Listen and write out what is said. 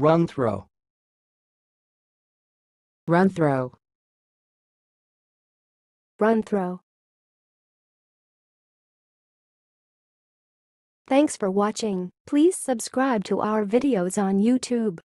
Run throw. Run throw. Run throw. Thanks for watching. Please subscribe to our videos on YouTube.